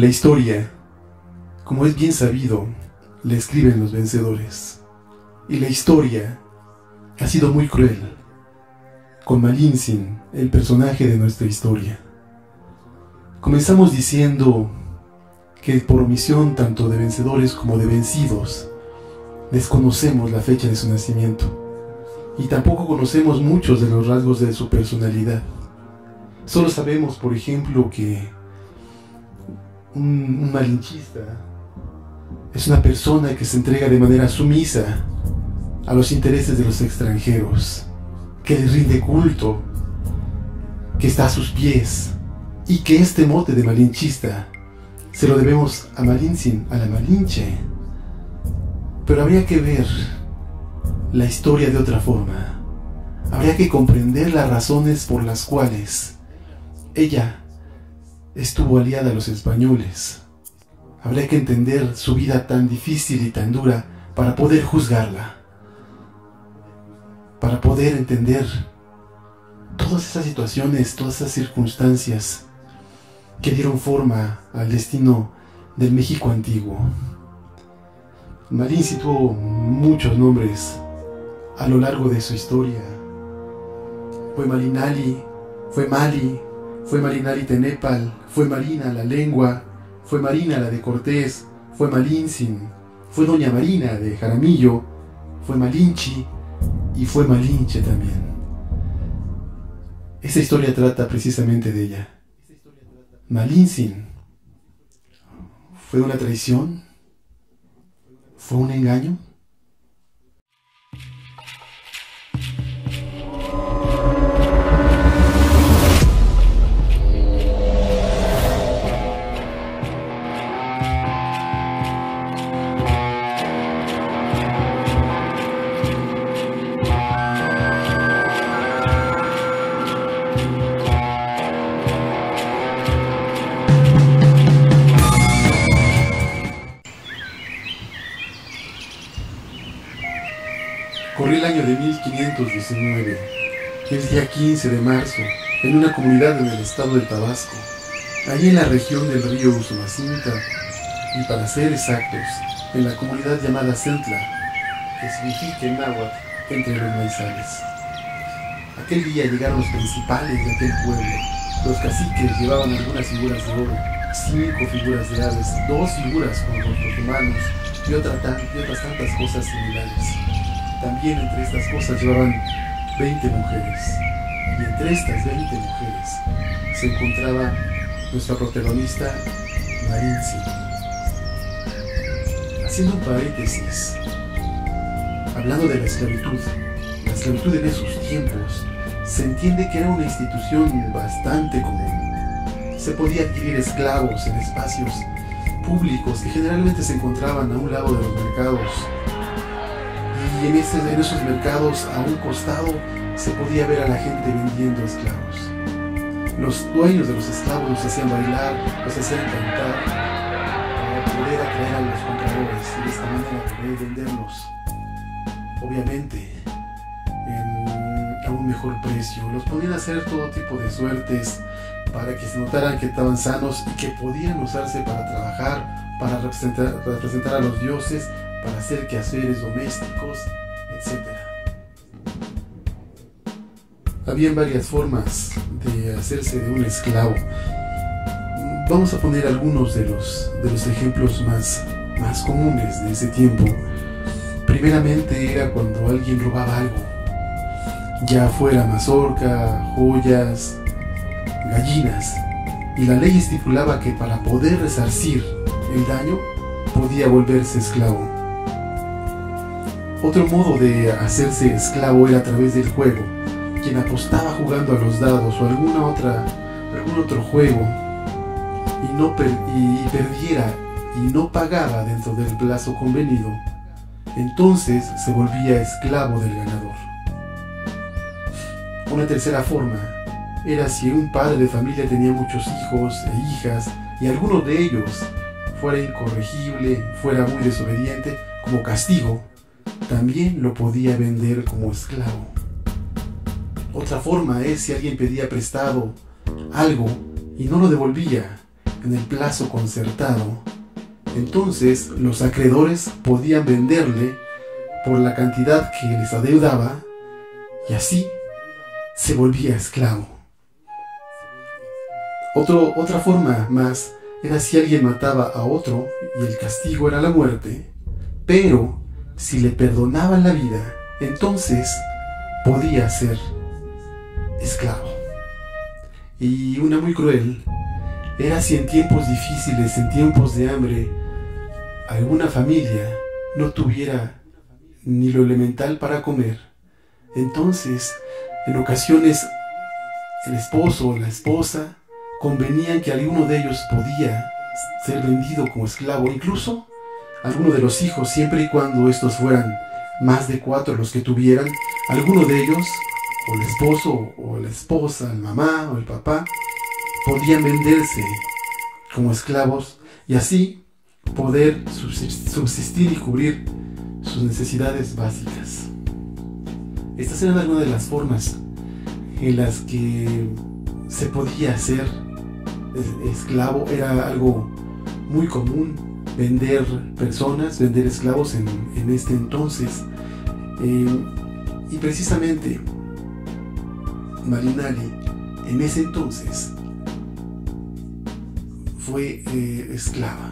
La historia, como es bien sabido, la escriben los vencedores. Y la historia ha sido muy cruel con Malinsin, el personaje de nuestra historia. Comenzamos diciendo que por omisión tanto de vencedores como de vencidos, desconocemos la fecha de su nacimiento y tampoco conocemos muchos de los rasgos de su personalidad. Solo sabemos, por ejemplo, que un, malinchista es una persona que se entrega de manera sumisa a los intereses de los extranjeros, que les rinde culto, que está a sus pies, y que este mote de malinchista se lo debemos a a la Malinche. Pero habría que ver la historia de otra forma. Habría que comprender las razones por las cuales ella estuvo aliada a los españoles. Habría que entender su vida tan difícil y tan dura para poder juzgarla. Para poder entender todas esas situaciones, todas esas circunstancias que dieron forma al destino del México antiguo. Marín tuvo muchos nombres a lo largo de su historia. Fue Marinali, fue Mali, fue Marinali Tenepal, fue Marina la lengua, fue Marina la de Cortés, fue Malinsin, fue Doña Marina de Jaramillo, fue Malinchi y fue Malinche también. Esa historia trata precisamente de ella. Malinsin. ¿Fue una traición? ¿Fue un engaño? 1519, el día 15 de marzo, en una comunidad en el estado del Tabasco, allí en la región del río Usumacinta, y para ser exactos, en la comunidad llamada Centla, que significa en náhuatl entre los maizales. Aquel día llegaron los principales de aquel pueblo. Los caciques llevaban algunas figuras de oro, cinco figuras de aves, dos figuras con rostros humanos y, y otras tantas cosas similares. También entre estas cosas llevaban 20 mujeres. Y entre estas 20 mujeres se encontraba nuestra protagonista, Marinzi. Haciendo un paréntesis, hablando de la esclavitud, la esclavitud en esos tiempos se entiende que era una institución bastante común. Se podía adquirir esclavos en espacios públicos que generalmente se encontraban a un lado de los mercados y en, esos mercados a un costado se podía ver a la gente vendiendo esclavos. Los dueños de los esclavos los hacían bailar, los hacían cantar para poder atraer a los compradores y de esta manera poder venderlos. Obviamente, a un mejor precio. Los ponían a hacer todo tipo de suertes para que se notaran que estaban sanos y que podían usarse para trabajar, para representar a los dioses para hacer quehaceres domésticos, etc. Habían varias formas de hacerse de un esclavo. Vamos a poner algunos de los, de los ejemplos más, más comunes de ese tiempo. Primeramente era cuando alguien robaba algo, ya fuera mazorca, joyas, gallinas, y la ley estipulaba que para poder resarcir el daño podía volverse esclavo. Otro modo de hacerse esclavo era a través del juego. Quien apostaba jugando a los dados o alguna otra, algún otro juego y, no y perdiera y no pagaba dentro del plazo convenido, entonces se volvía esclavo del ganador. Una tercera forma era si un padre de familia tenía muchos hijos e hijas y alguno de ellos fuera incorregible, fuera muy desobediente, como castigo, también lo podía vender como esclavo. Otra forma es si alguien pedía prestado algo y no lo devolvía, en el plazo concertado, entonces los acreedores podían venderle por la cantidad que les adeudaba y así se volvía esclavo. otra forma más era si alguien mataba a otro y el castigo era la muerte, pero si le perdonaban la vida, entonces podía ser esclavo. Y una muy cruel era si en tiempos difíciles, en tiempos de hambre, alguna familia no tuviera ni lo elemental para comer. Entonces, en ocasiones, el esposo o la esposa convenían que alguno de ellos podía ser vendido como esclavo, incluso alguno de los hijos, siempre y cuando estos fueran más de cuatro los que tuvieran, alguno de ellos, o el esposo, o la esposa, la mamá, o el papá, podían venderse como esclavos y así poder subsistir y cubrir sus necesidades básicas. Estas eran algunas de las formas en las que se podía ser esclavo. Era algo muy común vender personas, vender esclavos en, este entonces. Eh, y precisamente Marinari en ese entonces fue eh, esclava.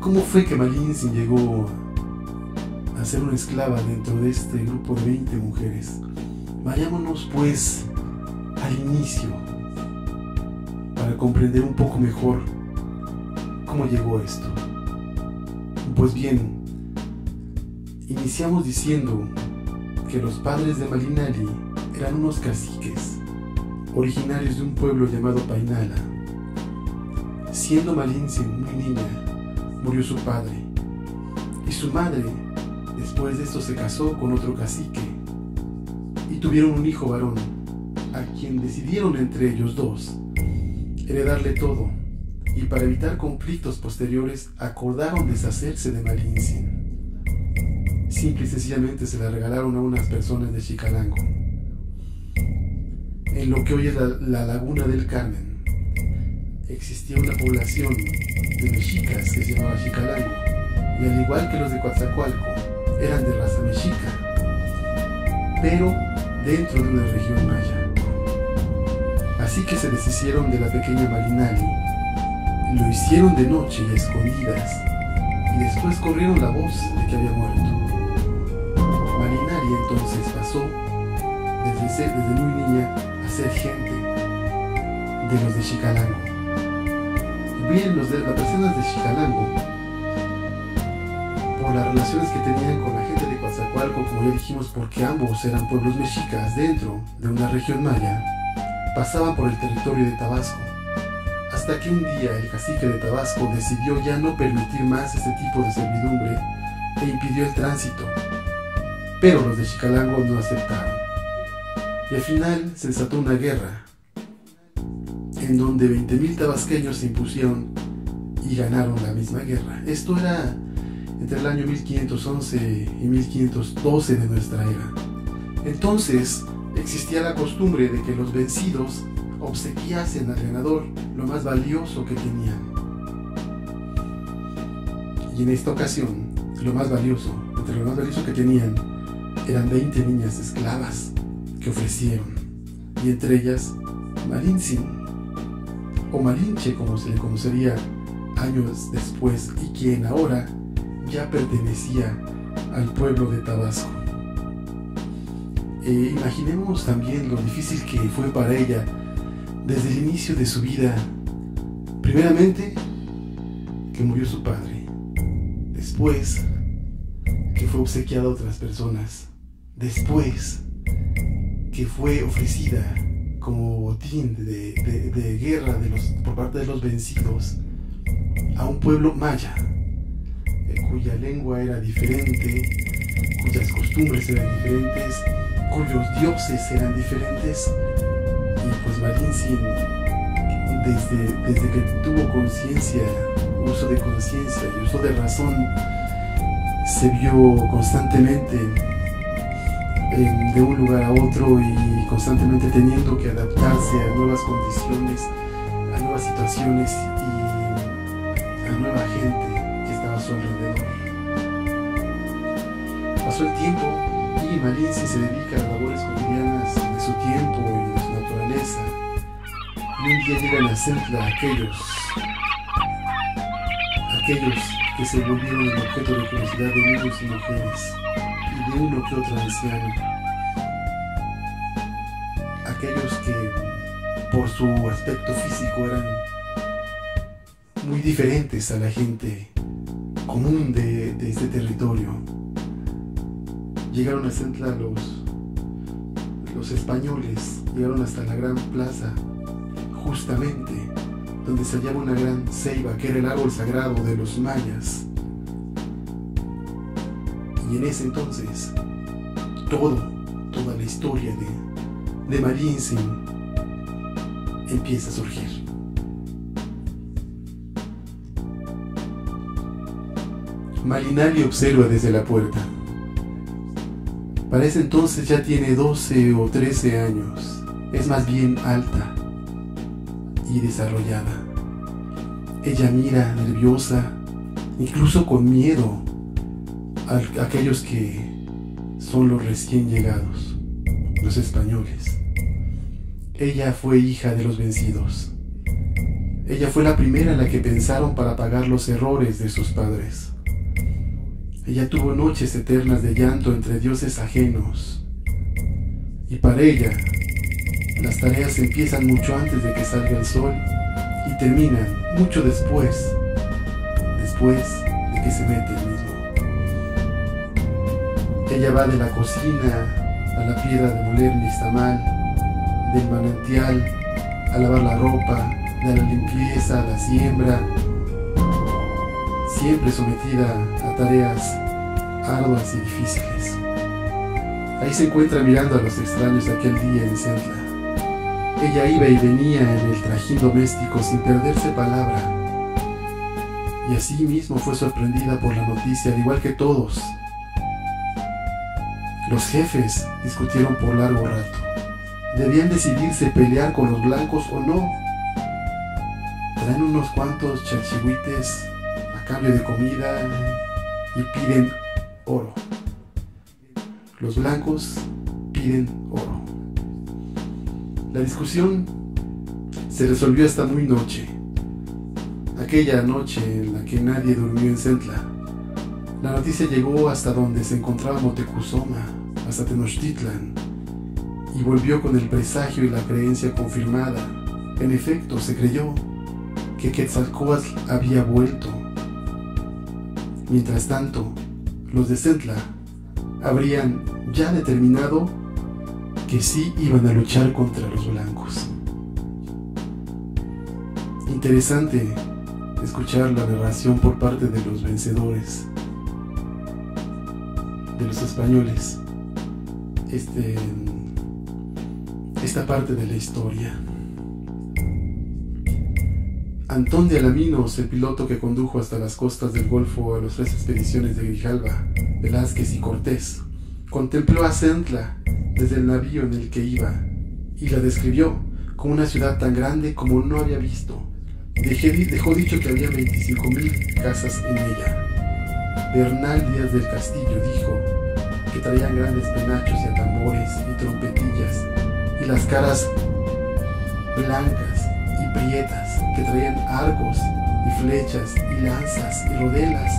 ¿Cómo fue que Malinsin llegó a ser una esclava dentro de este grupo de 20 mujeres? Vayámonos pues al inicio para comprender un poco mejor cómo llegó esto. Pues bien, iniciamos diciendo que los padres de Malinali eran unos caciques originarios de un pueblo llamado Painala. Siendo Malinsin muy niña, murió su padre. Y su madre, después de esto, se casó con otro cacique. Tuvieron un hijo varón, a quien decidieron entre ellos dos heredarle todo. Y para evitar conflictos posteriores, acordaron deshacerse de Malinsin. Simple y sencillamente se la regalaron a unas personas de Chicalango. En lo que hoy es la, la laguna del Carmen existía una población de mexicas que se llamaba Chicalango, y al igual que los de Coatzacoalco, eran de raza mexica, pero dentro de una región maya. Así que se deshicieron de la pequeña Marinali, lo hicieron de noche y escondidas, y después corrieron la voz de que había muerto. Marinali entonces pasó desde, desde muy niña a ser gente de los de Chicalango bien los de, las personas de Chicalango, por las relaciones que tenían con la gente de Coatzacoalco, como ya dijimos, porque ambos eran pueblos mexicas dentro de una región maya, pasaban por el territorio de Tabasco. Hasta que un día el cacique de Tabasco decidió ya no permitir más este tipo de servidumbre e impidió el tránsito. Pero los de Chicalango no aceptaron. Y al final se desató una guerra en donde 20.000 tabasqueños se impusieron y ganaron la misma guerra. Esto era entre el año 1511 y 1512 de nuestra era. Entonces existía la costumbre de que los vencidos obsequiasen al ganador lo más valioso que tenían. Y en esta ocasión, lo más valioso, entre lo más valioso que tenían, eran 20 niñas esclavas que ofrecieron, y entre ellas Marinsin, o Malinche como se le conocería años después y quien ahora ya pertenecía al pueblo de Tabasco. Eh, imaginemos también lo difícil que fue para ella desde el inicio de su vida. Primeramente, que murió su padre. Después, que fue obsequiada a otras personas. Después, que fue ofrecida como botín de, guerra por parte de los vencidos a un pueblo maya, cuya lengua era diferente, cuyas costumbres eran diferentes, cuyos dioses eran diferentes. Y pues Malinsin, desde, desde que tuvo conciencia, uso de conciencia y uso de razón, se vio constantemente de un lugar a otro y constantemente teniendo que adaptarse a nuevas condiciones, a nuevas situaciones y El tiempo y Malinci se dedica a labores cotidianas de su tiempo y de su naturaleza. Y un día llegan a Centla aquellos, aquellos que se volvieron el objeto de curiosidad de niños y mujeres y de uno que otro anciano. Aquellos que por su aspecto físico eran muy diferentes a la gente común de, este territorio. Llegaron a Centla los, los españoles, llegaron hasta la gran plaza, justamente donde se hallaba una gran ceiba, que era el árbol sagrado de los mayas. Y en ese entonces, todo, toda la historia de, de Mariensen empieza a surgir. Malinali observa desde la puerta. Para ese entonces ya tiene 12 o 13 años. Es más bien alta y desarrollada. Ella mira nerviosa, incluso con miedo, a aquellos que son los recién llegados, los españoles. Ella fue hija de los vencidos. Ella fue la primera en la que pensaron para pagar los errores de sus padres. Ella tuvo noches eternas de llanto entre dioses ajenos. Y para ella, las tareas empiezan mucho antes de que salga el sol y terminan mucho después, después de que se mete el mismo. Ella va de la cocina a la piedra de moler nixtamal, del manantial a lavar la ropa, de la limpieza a la siembra, siempre sometida tareas arduas y difíciles. Ahí se encuentra mirando a los extraños aquel día en Centla ella iba y venía en el trajín doméstico sin perderse palabra. Y así mismo fue sorprendida por la noticia, al igual que todos. Los jefes discutieron por largo rato. Debían decidirse pelear con los blancos o no. Traen unos cuantos chachihuites a cambio de comida y piden oro. Los blancos piden oro. La discusión se resolvió hasta muy noche. Aquella noche en la que nadie durmió en Centla. La noticia llegó hasta donde se encontraba Motecuzoma, hasta Tenochtitlan, y volvió con el presagio y la creencia confirmada. En efecto, se creyó que Quetzalcoatl había vuelto. Mientras tanto, los de Centla habrían ya determinado que sí iban a luchar contra los blancos. Interesante escuchar la narración por parte de los vencedores, de los españoles, este, esta parte de la historia. Antón de Alaminos, el piloto que condujo hasta las costas del Golfo a las tres expediciones de Grijalva, Velázquez y Cortés, contempló a Centla desde el navío en el que iba y la describió como una ciudad tan grande como no había visto. dejó dicho que había 25.000 casas en ella. Bernal Díaz del Castillo dijo que traían grandes penachos y tambores y trompetillas y las caras blancas prietas que traían arcos y flechas y lanzas y rodelas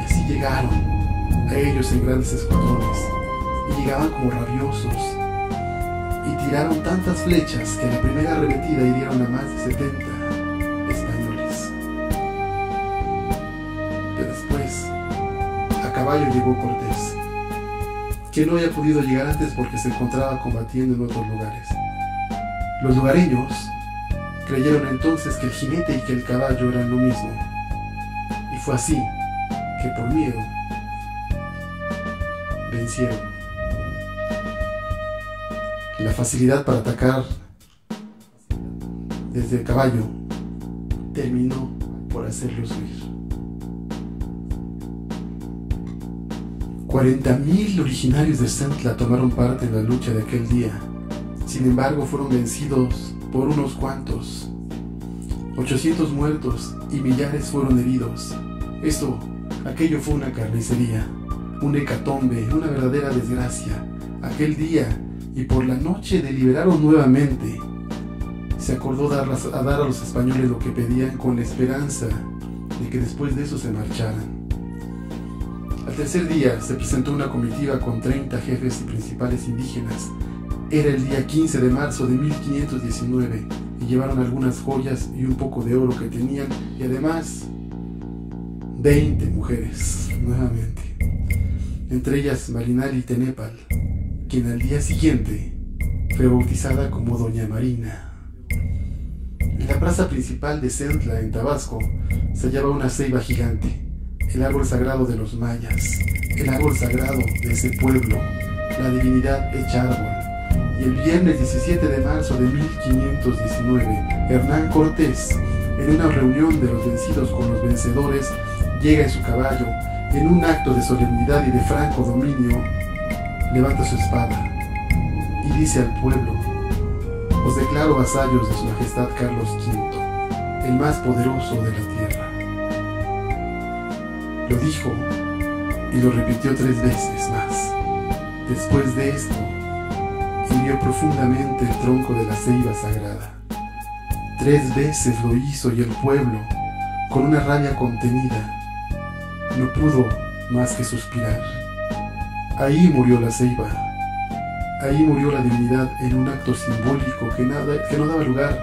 y así llegaron a ellos en grandes escuadrones y llegaban como rabiosos y tiraron tantas flechas que en la primera arremetida hirieron a más de 70 españoles. Pero después, a caballo llegó Cortés, que no había podido llegar antes porque se encontraba combatiendo en otros lugares. Los lugareños creyeron entonces que el jinete y que el caballo eran lo mismo. Y fue así que por miedo vencieron. La facilidad para atacar desde el caballo terminó por hacerlos huir. 40.000 originarios de Santla tomaron parte en la lucha de aquel día. Sin embargo, fueron vencidos por unos cuantos. 800 muertos y millares fueron heridos. Esto, aquello fue una carnicería, un hecatombe, una verdadera desgracia. Aquel día y por la noche deliberaron nuevamente. Se acordó a dar a los españoles lo que pedían con la esperanza de que después de eso se marcharan. Al tercer día se presentó una comitiva con 30 jefes y principales indígenas. Era el día 15 de marzo de 1519 y llevaron algunas joyas y un poco de oro que tenían y además 20 mujeres nuevamente. Entre ellas Marinali Tenepal, quien al día siguiente fue bautizada como Doña Marina. En la plaza principal de Centla, en Tabasco, se hallaba una ceiba gigante el árbol sagrado de los mayas, el árbol sagrado de ese pueblo, la divinidad hecha árbol. El viernes 17 de marzo de 1519, Hernán Cortés, en una reunión de los vencidos con los vencedores, llega en su caballo en un acto de solemnidad y de franco dominio, levanta su espada y dice al pueblo, os declaro vasallos de su majestad Carlos V, el más poderoso de la tierra. Lo dijo y lo repitió tres veces más. Después de esto, profundamente el tronco de la ceiba sagrada. Tres veces lo hizo y el pueblo, con una rabia contenida, no pudo más que suspirar. Ahí murió la ceiba. Ahí murió la divinidad en un acto simbólico que, nada, que no daba lugar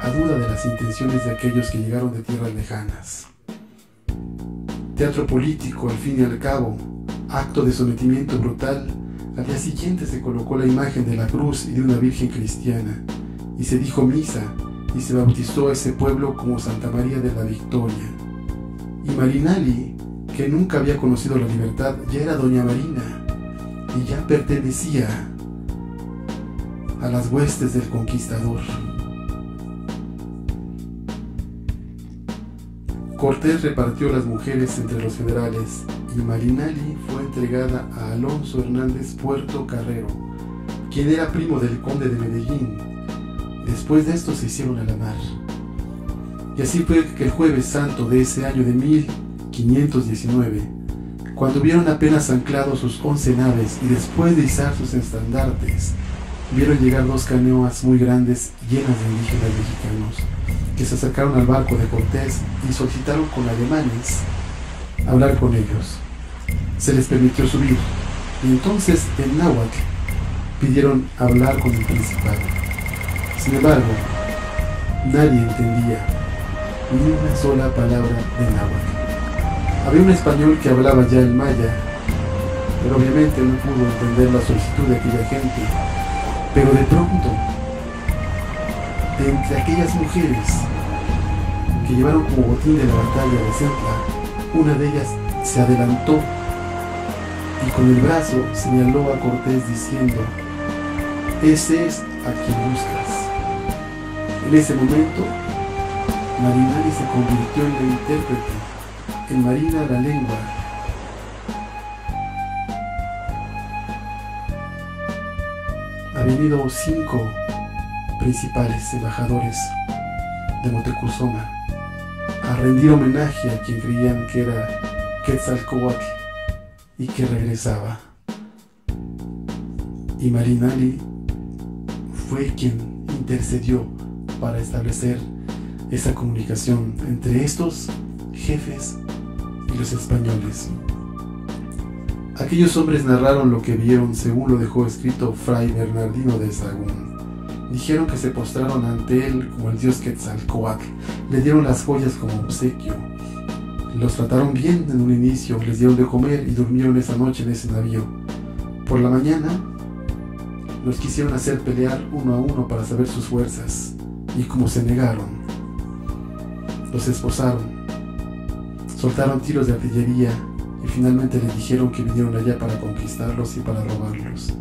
a duda de las intenciones de aquellos que llegaron de tierras lejanas teatro político al fin y al cabo, acto de sometimiento brutal, al día siguiente se colocó la imagen de la cruz y de una virgen cristiana, y se dijo misa, y se bautizó a ese pueblo como Santa María de la Victoria. Y Marinali, que nunca había conocido la libertad, ya era Doña Marina, y ya pertenecía a las huestes del conquistador. Cortés repartió las mujeres entre los generales y Marinali fue entregada a Alonso Hernández Puerto Carrero, quien era primo del conde de Medellín. Después de esto se hicieron a la mar. Y así fue que el jueves santo de ese año de 1519, cuando vieron apenas anclados sus once naves y después de izar sus estandartes, vieron llegar dos canoas muy grandes llenas de indígenas mexicanos que se acercaron al barco de Cortés y solicitaron con alemanes hablar con ellos. Se les permitió subir y entonces en náhuatl pidieron hablar con el principal. Sin embargo, nadie entendía ni una sola palabra de náhuatl. Había un español que hablaba ya el maya, pero obviamente no pudo entender la solicitud de aquella gente. Pero de pronto de entre aquellas mujeres que llevaron como botín de la batalla de una de ellas se adelantó y con el brazo señaló a Cortés diciendo, ese es a quien buscas. En ese momento, Marinari se convirtió en la intérprete, en Marina la lengua. Ha venido cinco principales embajadores de Motecuzoma a rendir homenaje a quien creían que era Quetzalcoatl y que regresaba. Y Marinali fue quien intercedió para establecer esa comunicación entre estos jefes y los españoles. Aquellos hombres narraron lo que vieron según lo dejó escrito Fray Bernardino de Sagún dijeron que se postraron ante él como el dios Quetzalcoatl, le dieron las joyas como obsequio, los trataron bien en un inicio, les dieron de comer y durmieron esa noche en ese navío. Por la mañana, los quisieron hacer pelear uno a uno para saber sus fuerzas, y como se negaron, los esposaron, soltaron tiros de artillería y finalmente les dijeron que vinieron allá para conquistarlos y para robarlos,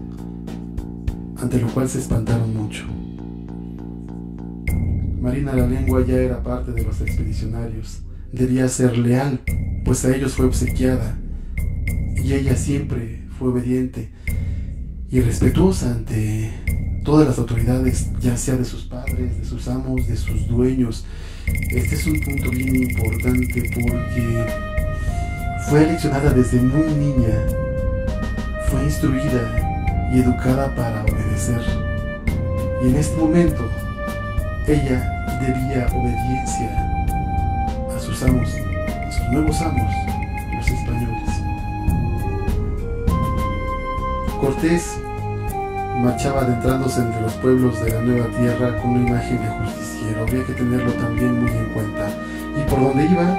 ante lo cual se espantaron mucho. Marina la Lengua ya era parte de los expedicionarios. Debía ser leal, pues a ellos fue obsequiada. y ella siempre fue obediente y respetuosa ante todas las autoridades, ya sea de sus padres, de sus amos, de sus dueños. Este es un punto bien importante porque fue aleccionada desde muy niña, fue instruida y educada para obedecer. Y en este momento, ella debía obediencia a sus amos, a sus nuevos amos, los españoles. Cortés marchaba adentrándose entre los pueblos de la nueva tierra con una imagen de justiciero. Había que tenerlo también muy en cuenta. Y por donde iba,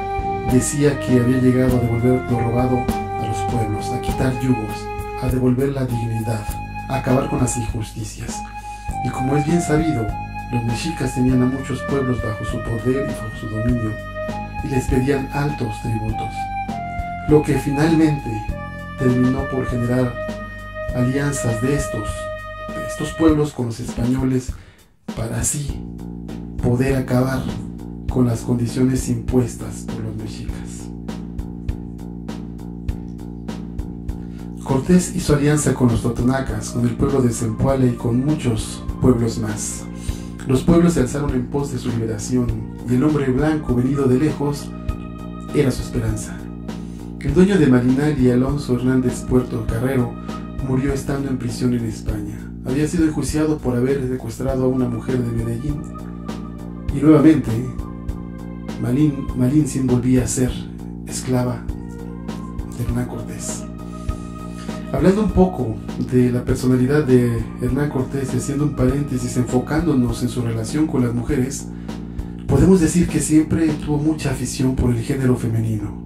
decía que había llegado a devolver lo robado a los pueblos, a quitar yugos, a devolver la dignidad, a acabar con las injusticias. Y como es bien sabido, los mexicas tenían a muchos pueblos bajo su poder y bajo su dominio, y les pedían altos tributos, lo que finalmente terminó por generar alianzas de estos estos pueblos con los españoles para así poder acabar con las condiciones impuestas por los mexicas. Cortés hizo alianza con los totonacas, con el pueblo de Zempoala y con muchos pueblos más. Los pueblos se alzaron en pos de su liberación y el hombre blanco venido de lejos era su esperanza. El dueño de Marinal y Alonso Hernández Puerto Carrero murió estando en prisión en España había sido enjuiciado por haber secuestrado a una mujer de Medellín. Y nuevamente, Malín, Malín se volvía a ser esclava de Hernán Cortés. Hablando un poco de la personalidad de Hernán Cortés haciendo un paréntesis enfocándonos en su relación con las mujeres, podemos decir que siempre tuvo mucha afición por el género femenino.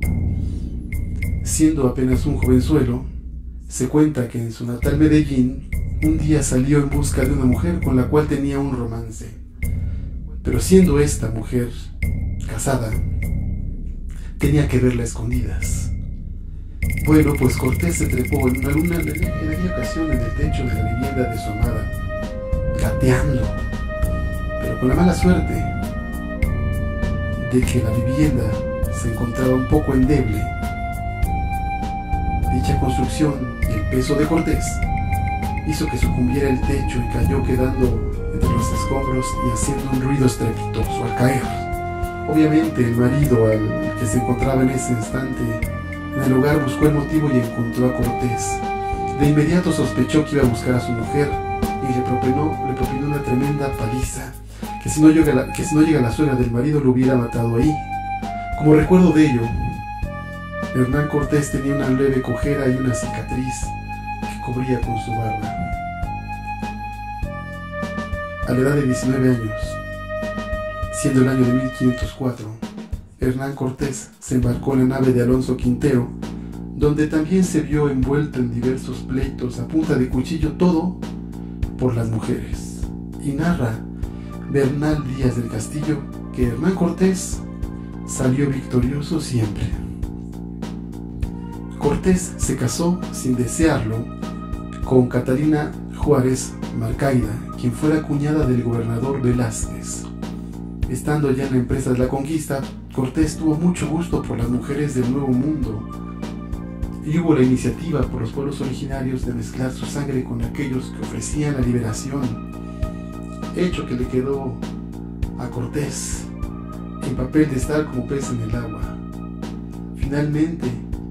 Siendo apenas un jovenzuelo, se cuenta que en su natal Medellín un día salió en busca de una mujer con la cual tenía un romance. Pero siendo esta mujer casada, tenía que verla escondidas. Bueno, pues Cortés se trepó en una luna en aquella ocasión en el techo de la vivienda de su amada, gateando, pero con la mala suerte de que la vivienda se encontraba un poco endeble. Dicha construcción y el peso de Cortés hizo que sucumbiera el techo y cayó quedando entre los escombros y haciendo un ruido estrepitoso al caer. Obviamente el marido al que se encontraba en ese instante el lugar buscó el motivo y encontró a Cortés. De inmediato sospechó que iba a buscar a su mujer y le propinó, le propinó una tremenda paliza, que si, no llega la, que si no llega la suegra del marido lo hubiera matado ahí. Como recuerdo de ello, Hernán Cortés tenía una leve cojera y una cicatriz cubría con su barba. A la edad de 19 años, siendo el año de 1504, Hernán Cortés se embarcó en la nave de Alonso Quintero, donde también se vio envuelto en diversos pleitos a punta de cuchillo, todo por las mujeres. Y narra Bernal Díaz del Castillo que Hernán Cortés salió victorioso siempre. Cortés se casó sin desearlo con Catalina Juárez Marcaida, quien fuera cuñada del gobernador Velázquez. Estando ya en la empresa de la conquista, Cortés tuvo mucho gusto por las mujeres del Nuevo Mundo y hubo la iniciativa por los pueblos originarios de mezclar su sangre con aquellos que ofrecían la liberación, hecho que le quedó a Cortés en papel de estar como pez en el agua. Finalmente,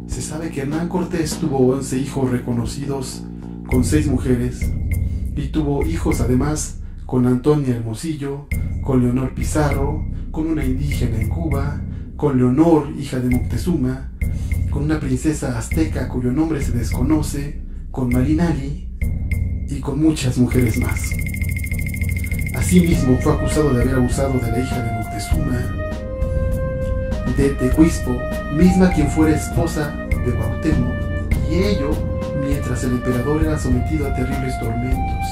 se sabe que Hernán Cortés tuvo 11 hijos reconocidos con seis mujeres y tuvo hijos además con Antonia Hermosillo, con Leonor Pizarro, con una indígena en Cuba, con Leonor, hija de Moctezuma, con una princesa azteca cuyo nombre se desconoce, con Marinari y con muchas mujeres más. Asimismo fue acusado de haber abusado de la hija de Moctezuma, de Tecuispo, misma quien fuera esposa de Cuauhtémoc, y ello mientras el emperador era sometido a terribles tormentos.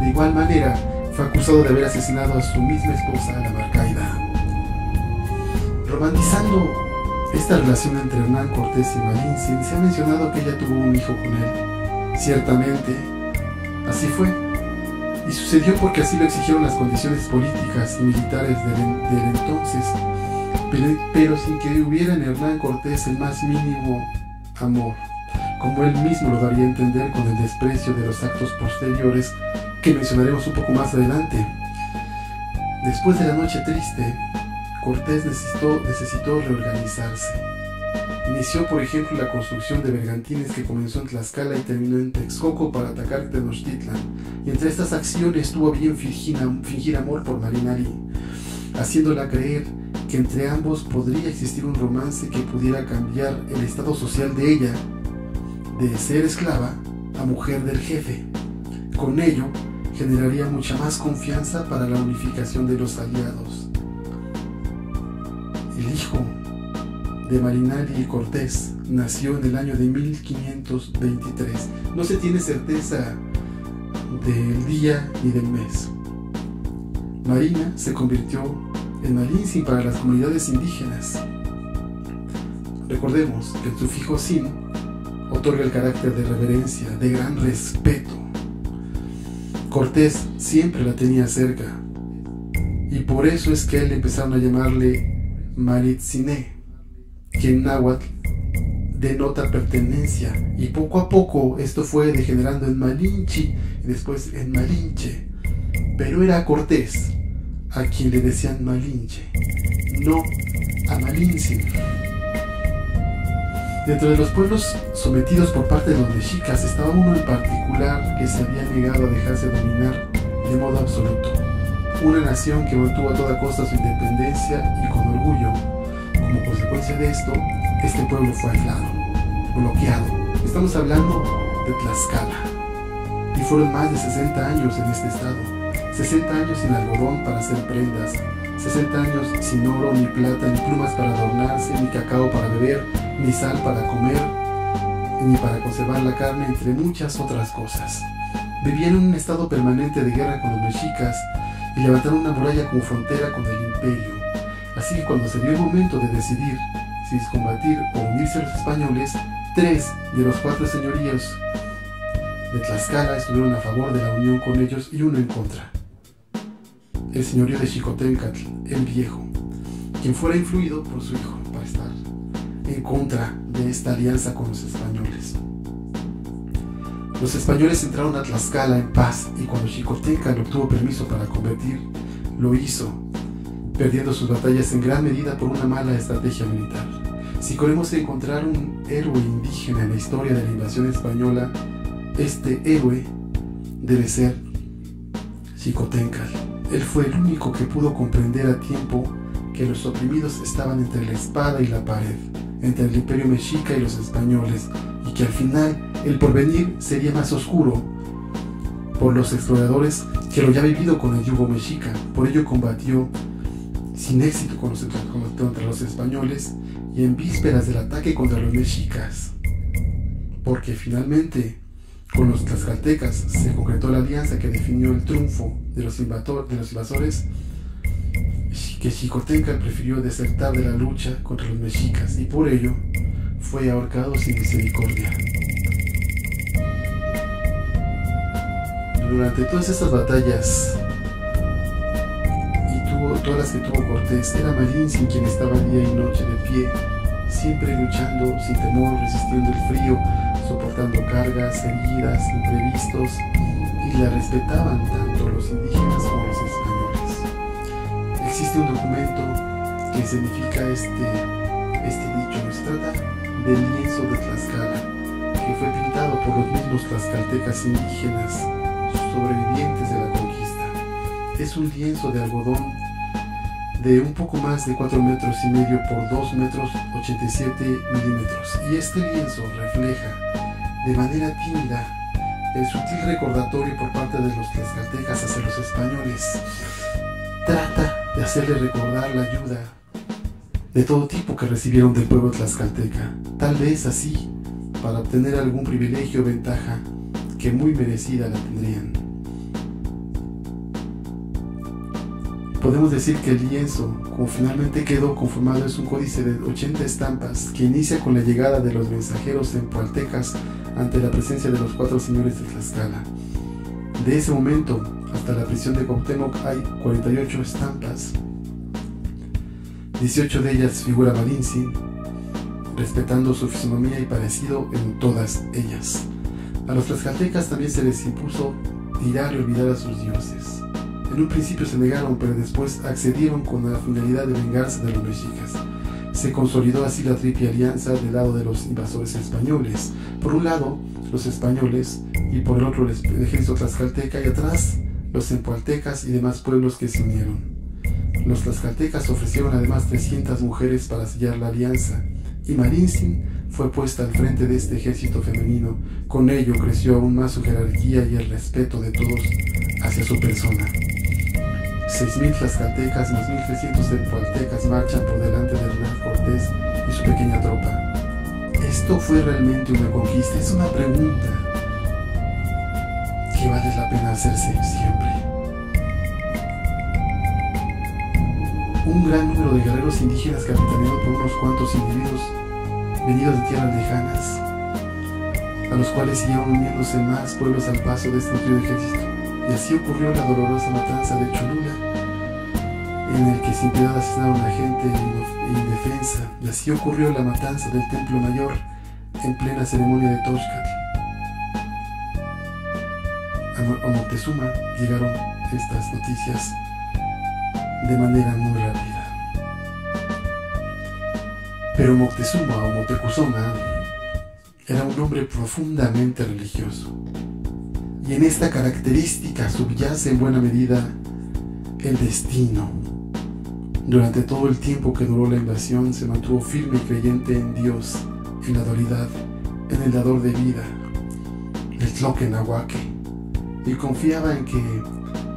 De igual manera, fue acusado de haber asesinado a su misma esposa, la Marcaida. Romantizando esta relación entre Hernán Cortés y Marín, se ha mencionado que ella tuvo un hijo con él. Ciertamente, así fue. Y sucedió porque así lo exigieron las condiciones políticas y militares del, entonces, pero sin que hubiera en Hernán Cortés el más mínimo amor como él mismo lo daría a entender con el desprecio de los actos posteriores que mencionaremos un poco más adelante. Después de la noche triste, Cortés necesitó, reorganizarse. Inició, por ejemplo, la construcción de bergantines que comenzó en Tlaxcala y terminó en Texcoco para atacar Tenochtitlan. Y entre estas acciones tuvo bien fingir, fingir amor por Marinari, haciéndola creer que entre ambos podría existir un romance que pudiera cambiar el estado social de ella, de ser esclava a mujer del jefe. Con ello, generaría mucha más confianza para la unificación de los aliados. Hijo de Marinari y Cortés nació en el año de 1523. No se tiene certeza del día ni del mes. Marina se convirtió en Malinsin para las comunidades indígenas. Recordemos que el sufijo sin otorga el carácter de reverencia, de gran respeto. Cortés siempre la tenía cerca y por eso es que él empezaron a llamarle Maritzine, que en náhuatl denota pertenencia y poco a poco esto fue degenerando en Malinchi y después en Malinche. Pero era Cortés a quien le decían Malinche, no a Malinche. Dentro de los pueblos sometidos por parte de los mexicas estaba uno en particular que se había negado a dejarse dominar de modo absoluto. Una nación que mantuvo a toda costa su independencia y con orgullo. Como consecuencia de esto, este pueblo fue aislado, bloqueado. Estamos hablando de Tlaxcala. Y fueron más de 60 años en este estado 60 años sin algodón para hacer prendas, 60 años sin oro, ni plata, ni plumas para adornarse, ni cacao para beber, ni sal para comer, ni para conservar la carne, entre muchas otras cosas. Vivían en un estado permanente de guerra con los mexicas y levantaron una muralla como frontera con el imperio. Así que cuando se dio el momento de decidir si combatir o unirse a los españoles, tres de los cuatro señoríos de Tlaxcala estuvieron a favor de la unión con ellos y uno en contra el señorío de Xicoténcatl, el viejo, quien fuera influido por su hijo para estar en contra de esta alianza con los españoles. Los españoles entraron a Tlaxcala en paz y cuando Xicoténcatl obtuvo permiso para convertir, lo hizo, perdiendo sus batallas en gran medida por una mala estrategia militar. Si queremos encontrar un héroe indígena en la historia de la invasión española, este héroe debe ser Xicoténcatl. Él fue el único que pudo comprender a tiempo que los oprimidos estaban entre la espada y la pared, entre el imperio mexica y los españoles, y que al final el porvenir sería más oscuro por los exploradores que lo ya vivido con el yugo mexica. Por ello combatió sin éxito con los, contra los españoles y en vísperas del ataque contra los mexicas, porque finalmente con los tlaxcaltecas se concretó la alianza que definió el triunfo de los, de los invasores, que Xicotenca prefirió desertar de la lucha contra los mexicas y por ello fue ahorcado sin misericordia. Durante todas estas batallas y tuvo, todas las que tuvo Cortés, era Marín sin quien estaba día y noche de pie, siempre luchando sin temor, resistiendo el frío, soportando cargas, heridas, imprevistos, y la respetaban tanto los indígenas como los españoles. Existe un documento que significa este, este dicho, se trata del lienzo de Tlaxcala, que fue pintado por los mismos tlaxcaltecas indígenas, sobrevivientes de la conquista. Es un lienzo de algodón de un poco más de 4 metros y medio por 2 metros 87 milímetros. Y este lienzo refleja de manera tímida el sutil recordatorio por parte de los tlaxcaltecas hacia los españoles. Trata de hacerle recordar la ayuda de todo tipo que recibieron del pueblo tlaxcalteca, tal vez así para obtener algún privilegio o ventaja que muy merecida la Podemos decir que el lienzo, como finalmente quedó conformado, es un códice de 80 estampas que inicia con la llegada de los mensajeros en Pualtecas ante la presencia de los cuatro señores de Tlaxcala. De ese momento hasta la prisión de Cuauhtémoc hay 48 estampas. 18 de ellas figura Malinzi, respetando su fisonomía y parecido en todas ellas. A los tlaxcaltecas también se les impuso tirar y olvidar a sus dioses. En un principio se negaron, pero después accedieron con la finalidad de vengarse de los mexicas. Se consolidó así la triple alianza del lado de los invasores españoles. Por un lado, los españoles y por el otro el ejército tlaxcalteca y atrás los empualtecas y demás pueblos que se unieron. Los tlaxcaltecas ofrecieron además 300 mujeres para sellar la alianza y Marinzin fue puesta al frente de este ejército femenino. Con ello creció aún más su jerarquía y el respeto de todos hacia su persona. 6.000 tlaxcaltecas más 1.300 empualtecas marchan por delante de Hernán Cortés y su pequeña tropa. ¿Esto fue realmente una conquista? Es una pregunta que vale la pena hacerse siempre. Un gran número de guerreros indígenas capitaneados por unos cuantos individuos venidos de tierras lejanas, a los cuales siguieron uniéndose más pueblos al paso de este nutrido ejército. Y así ocurrió la dolorosa matanza de Cholula, en el que sin piedad asesinaron a gente indefensa. Y así ocurrió la matanza del Templo Mayor en plena ceremonia de Toshkat. A Moctezuma llegaron estas noticias de manera muy rápida. Pero Moctezuma o Motecuzoma era un hombre profundamente religioso. Y en esta característica subyace en buena medida el destino. Durante todo el tiempo que duró la invasión se mantuvo firme y creyente en Dios, en la dualidad, en el dador de vida, el Tlokenahuake, y confiaba en que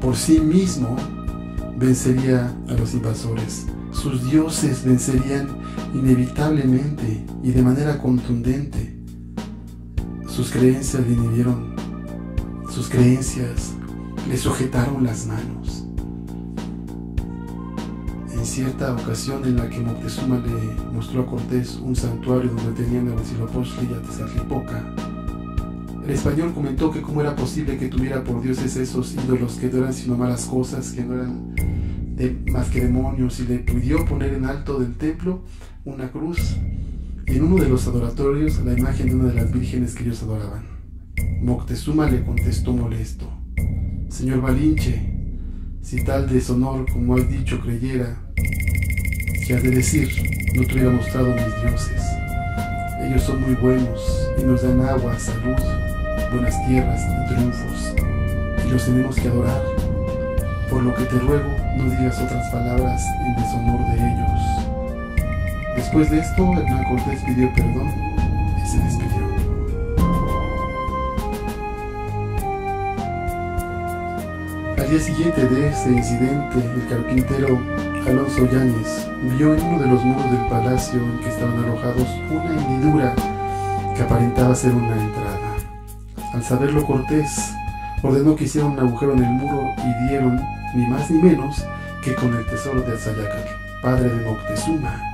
por sí mismo vencería a los invasores. Sus dioses vencerían inevitablemente y de manera contundente. Sus creencias le inhibieron, sus creencias le sujetaron las manos. En cierta ocasión en la que Moctezuma le mostró a Cortés un santuario donde tenían a Huitzilopochtli y a Tezcatlipoca, el español comentó que cómo era posible que tuviera por dioses esos ídolos que no eran sino malas cosas, que no eran más que demonios, y le pidió poner en alto del templo una cruz en uno de los adoratorios la imagen de una de las vírgenes que ellos adoraban. Moctezuma le contestó molesto, Señor Balinche, si tal deshonor como has dicho creyera, que ha de decir, no te hubiera mostrado mis dioses. Ellos son muy buenos y nos dan agua, salud, buenas tierras y triunfos, y los tenemos que adorar. Por lo que te ruego, no digas otras palabras en deshonor de ellos. Después de esto, Hernán Cortés pidió perdón y se despidió. Al día siguiente de este incidente, el carpintero Alonso Yáñez vio en uno de los muros del palacio en que estaban alojados una hendidura que aparentaba ser una entrada. Al saberlo Cortés ordenó que hicieran un agujero en el muro y dieron, ni más ni menos, que con el tesoro de Azayacal, padre de Moctezuma,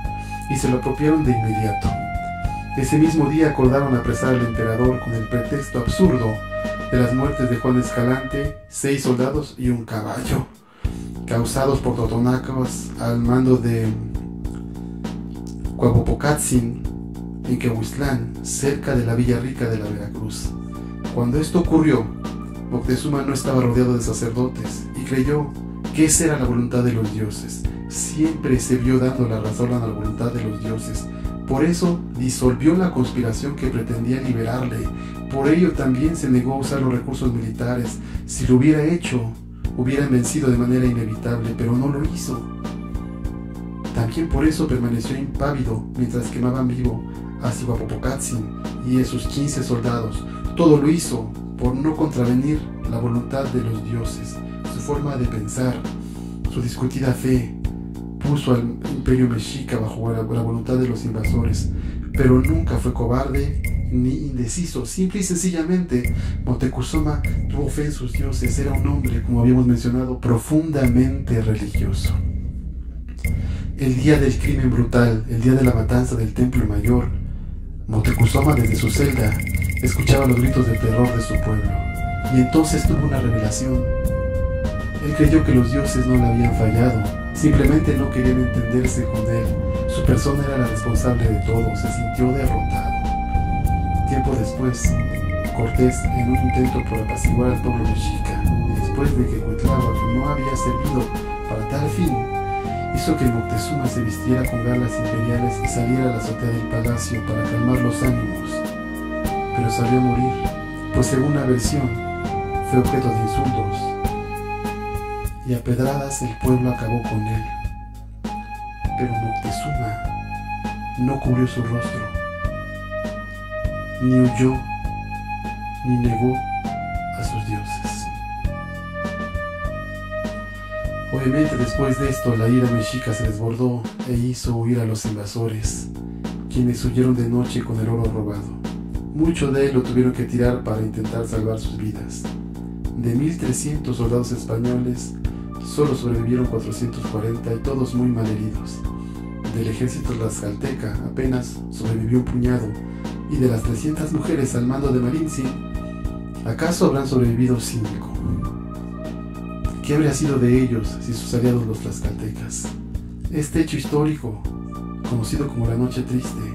y se lo apropiaron de inmediato. Ese mismo día acordaron apresar al emperador con el pretexto absurdo de las muertes de Juan Escalante, seis soldados y un caballo, causados por totonacos al mando de Cuapopocatzin en Quehuistlán, cerca de la Villa Rica de la Veracruz. Cuando esto ocurrió, Moctezuma no estaba rodeado de sacerdotes y creyó que esa era la voluntad de los dioses. Siempre se vio dando la razón a la voluntad de los dioses. Por eso disolvió la conspiración que pretendía liberarle. Por ello también se negó a usar los recursos militares. Si lo hubiera hecho, hubieran vencido de manera inevitable, pero no lo hizo. También por eso permaneció impávido mientras quemaban vivo a Siwapopocatzin y a sus 15 soldados. Todo lo hizo por no contravenir la voluntad de los dioses, su forma de pensar, su discutida fe. Puso al imperio mexica bajo la, voluntad de los invasores, pero nunca fue cobarde ni indeciso. Simple y sencillamente, Motecuzoma tuvo fe en sus dioses. Era un hombre, como habíamos mencionado, profundamente religioso. El día del crimen brutal, el día de la matanza del Templo Mayor, Motecuzoma desde su celda escuchaba los gritos de terror de su pueblo. Y entonces tuvo una revelación. Él creyó que los dioses no le habían fallado, simplemente no querían entenderse con él, Su persona era la responsable de todo, se sintió derrotado. Tiempo después, Cortés, en un intento por apaciguar al pueblo mexica, después de que Cuitláhuac no había servido para tal fin, hizo que Moctezuma se vistiera con galas imperiales y saliera a la azotea del palacio para calmar los ánimos. Pero salió a morir, pues según la versión, fue objeto de insultos, y a pedradas el pueblo acabó con él. Pero Moctezuma no cubrió su rostro, ni huyó, ni negó a sus dioses. Obviamente después de esto la ira mexica se desbordó e hizo huir a los invasores, quienes huyeron de noche con el oro robado. Mucho de él lo tuvieron que tirar para intentar salvar sus vidas. De 1.300 soldados españoles, solo sobrevivieron 440 y todos muy mal heridos. Del ejército tlaxcalteca apenas sobrevivió un puñado y de las 300 mujeres al mando de Marinzi, ¿acaso habrán sobrevivido cinco? ¿Qué habría sido de ellos si sus aliados los tlaxcaltecas? Este hecho histórico, conocido como la Noche Triste,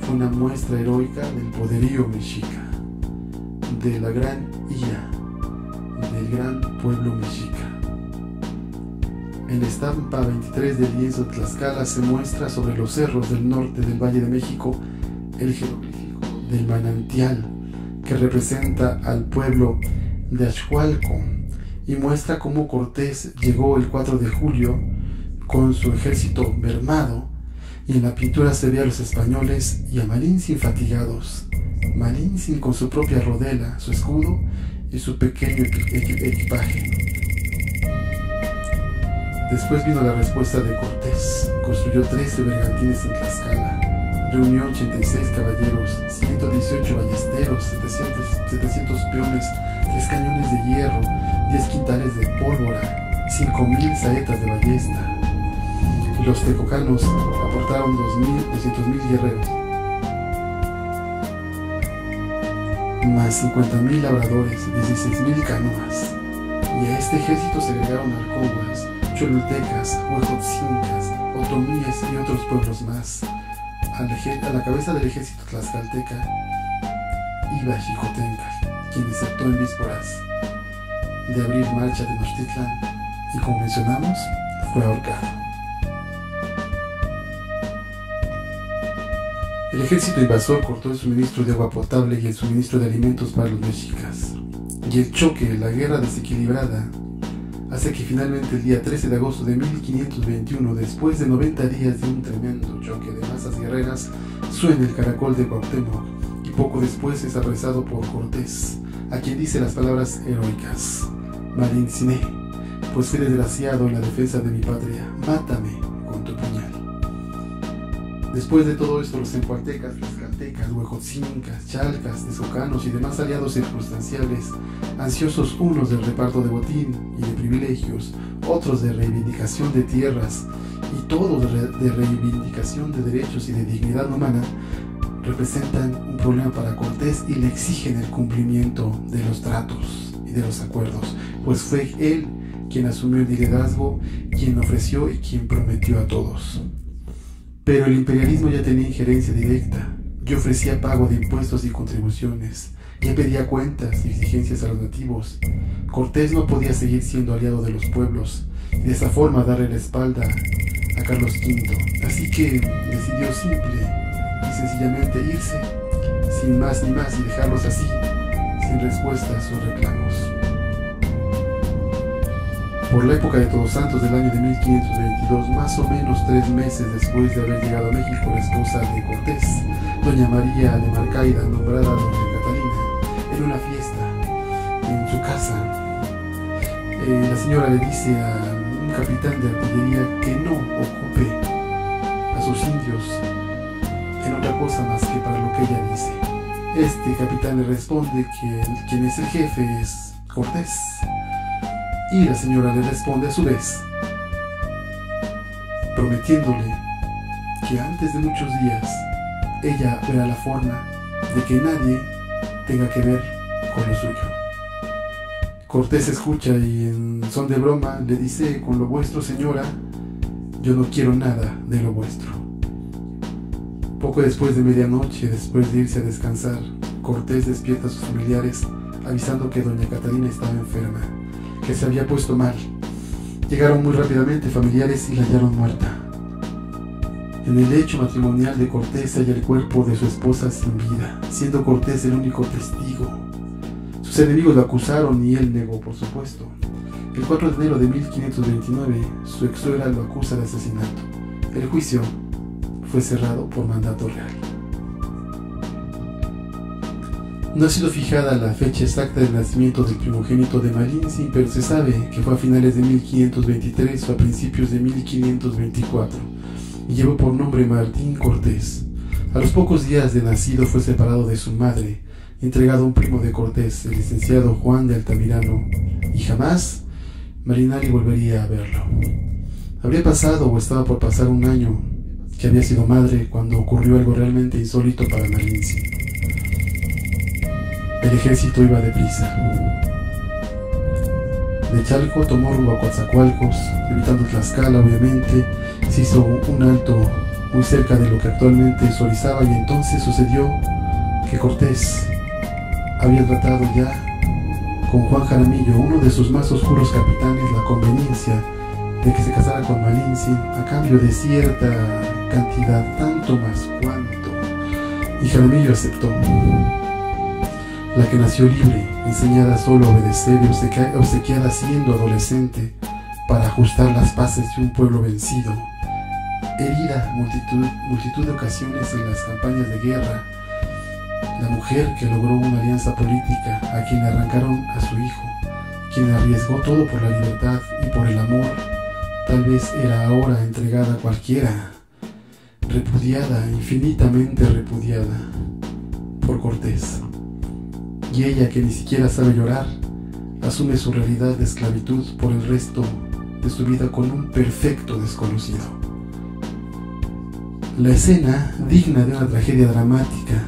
fue una muestra heroica del poderío mexica, de la gran ira del gran pueblo mexica. En la estampa 23 del lienzo de Tlaxcala se muestra sobre los cerros del norte del Valle de México el jeroglífico del manantial que representa al pueblo de Axhualco y muestra cómo Cortés llegó el 4 de julio con su ejército mermado y en la pintura se ve a los españoles y a Malintzin fatigados, Malintzin con su propia rodela, su escudo y su pequeño equipaje. Después vino la respuesta de Cortés. Construyó 13 bergantines en Tlaxcala. Reunió 86 caballeros, 118 ballesteros, 700, 700 peones, 3 cañones de hierro, 10 quintales de pólvora, 5.000 saetas de ballesta. Los tecocanos aportaron 200.000 guerreros, más 50.000 labradores, 16.000 canoas. Y a este ejército se agregaron alcobas, cholultecas, huejotzincas, otomíes y otros pueblos más. A la cabeza del ejército tlaxcalteca iba Xicotencal, quien desertó en vísperas de abrir marcha de Nochtitlan y como mencionamos, fue ahorcado. El ejército invasor cortó el suministro de agua potable y el suministro de alimentos para los mexicas. Y el choque, la guerra desequilibrada, hace que finalmente el día 13 de agosto de 1521, después de 90 días de un tremendo choque de masas guerreras, suene el caracol de Cuauhtémoc y poco después es apresado por Cortés, a quien dice las palabras heroicas: Marinciné, pues fui desgraciado en la defensa de mi patria, mátame con tu puñal. Después de todo esto, los empualtecas, tlaxcaltecas, huejotzincas, chalcas, tezocanos y demás aliados circunstanciales, ansiosos unos del reparto de botín y de privilegios, otros de reivindicación de tierras y todos de reivindicación de derechos y de dignidad humana, representan un problema para Cortés y le exigen el cumplimiento de los tratos y de los acuerdos, pues fue él quien asumió el liderazgo, quien ofreció y quien prometió a todos. Pero el imperialismo ya tenía injerencia directa. Yo ofrecía pago de impuestos y contribuciones. Ya pedía cuentas y exigencias a los nativos. Cortés no podía seguir siendo aliado de los pueblos y de esa forma darle la espalda a Carlos V. Así que decidió simple y sencillamente irse, sin más ni más, y dejarlos así, sin respuesta a sus reclamos. Por la época de Todos Santos del año de 1522, más o menos tres meses después de haber llegado a México la esposa de Cortés, doña María de Marcaida, nombrada doña Catalina, en una fiesta en su casa, eh, la señora le dice a un capitán de artillería que no ocupe a sus indios en otra cosa más que para lo que ella dice. Este capitán le responde que quien es el jefe es Cortés. Y la señora le responde a su vez, prometiéndole que antes de muchos días ella verá la forma de que nadie tenga que ver con lo suyo. Cortés escucha y en son de broma le dice, con lo vuestro señora, yo no quiero nada de lo vuestro. Poco después de medianoche, después de irse a descansar, Cortés despierta a sus familiares avisando que doña Catalina estaba enferma, que se había puesto mal. Llegaron muy rápidamente familiares y la hallaron muerta. En el hecho matrimonial de Cortés halla el cuerpo de su esposa sin vida, siendo Cortés el único testigo. Sus enemigos lo acusaron y él negó, por supuesto. El 4 de enero de 1529, su ex lo acusa de asesinato. El juicio fue cerrado por mandato real. No ha sido fijada la fecha exacta del nacimiento del primogénito de Malinzi, pero se sabe que fue a finales de 1523 o a principios de 1524 y llevó por nombre Martín Cortés. A los pocos días de nacido fue separado de su madre, entregado a un primo de Cortés, el licenciado Juan de Altamirano, y jamás Marinari volvería a verlo. Habría pasado o estaba por pasar un año que había sido madre cuando ocurrió algo realmente insólito para Malinzi. El ejército iba deprisa. De Chalco tomó rumbo a Coatzacoalcos, evitando Tlaxcala obviamente, se hizo un alto muy cerca de lo que actualmente es Orizaba y entonces sucedió que Cortés había tratado ya con Juan Jaramillo, uno de sus más oscuros capitanes, la conveniencia de que se casara con Malinzi a cambio de cierta cantidad, tanto más cuanto. Y Jaramillo aceptó. La que nació libre, enseñada solo a obedecer y obsequiada siendo adolescente para ajustar las paces de un pueblo vencido. Herida multitud, multitud de ocasiones en las campañas de guerra, la mujer que logró una alianza política, a quien arrancaron a su hijo, quien arriesgó todo por la libertad y por el amor, tal vez era ahora entregada a cualquiera, repudiada, infinitamente repudiada por Cortés. Y ella que ni siquiera sabe llorar, asume su realidad de esclavitud por el resto de su vida con un perfecto desconocido. La escena, digna de una tragedia dramática,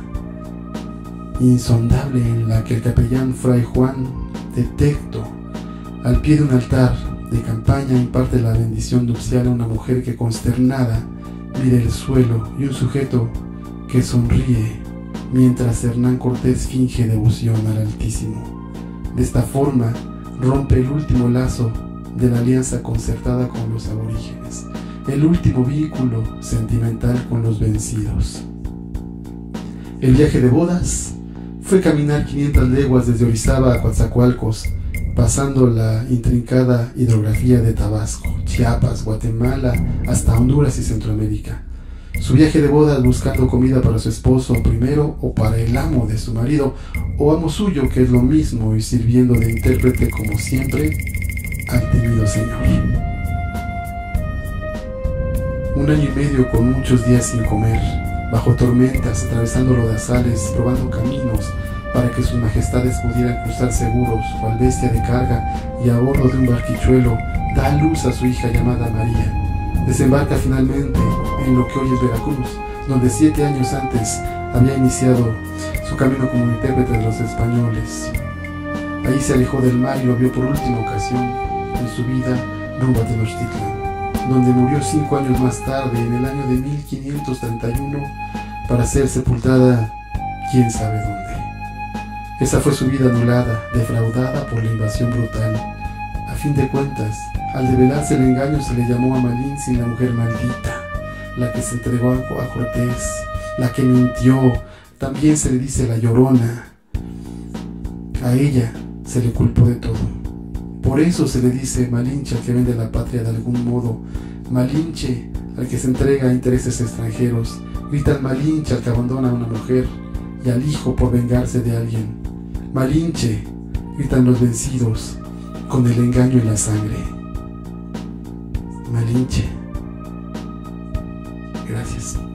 insondable en la que el capellán Fray Juan Detecto, al pie de un altar de campaña, imparte la bendición nupcial a una mujer que consternada mira el suelo y un sujeto que sonríe mientras Hernán Cortés finge devoción al Altísimo. De esta forma rompe el último lazo de la alianza concertada con los aborígenes, el último vínculo sentimental con los vencidos. El viaje de bodas fue caminar 500 leguas desde Orizaba a Coatzacoalcos, pasando la intrincada hidrografía de Tabasco, Chiapas, Guatemala, hasta Honduras y Centroamérica. Su viaje de bodas buscando comida para su esposo primero o para el amo de su marido o amo suyo que es lo mismo y sirviendo de intérprete como siempre al temido Señor. Un año y medio con muchos días sin comer, bajo tormentas, atravesando lodazales, probando caminos para que sus majestades pudieran cruzar seguros cual bestia de carga y a bordo de un barquichuelo da luz a su hija llamada María. Desembarca finalmente en lo que hoy es Veracruz, donde siete años antes había iniciado su camino como intérprete de los españoles. Ahí se alejó del mar y lo vio por última ocasión en su vida rumbo a donde murió cinco años más tarde, en el año de 1531, para ser sepultada quién sabe dónde. Esa fue su vida anulada, defraudada por la invasión brutal. A fin de cuentas, al develarse el engaño se le llamó a la mujer maldita, la que se entregó a Cortés, la que mintió, también se le dice la llorona. A ella se le culpó de todo. Por eso se le dice Malinche al que vende la patria de algún modo, Malinche al que se entrega a intereses extranjeros, gritan Malinche al que abandona a una mujer y al hijo por vengarse de alguien. Malinche, gritan los vencidos con el engaño en la sangre. Malinche. Gracias.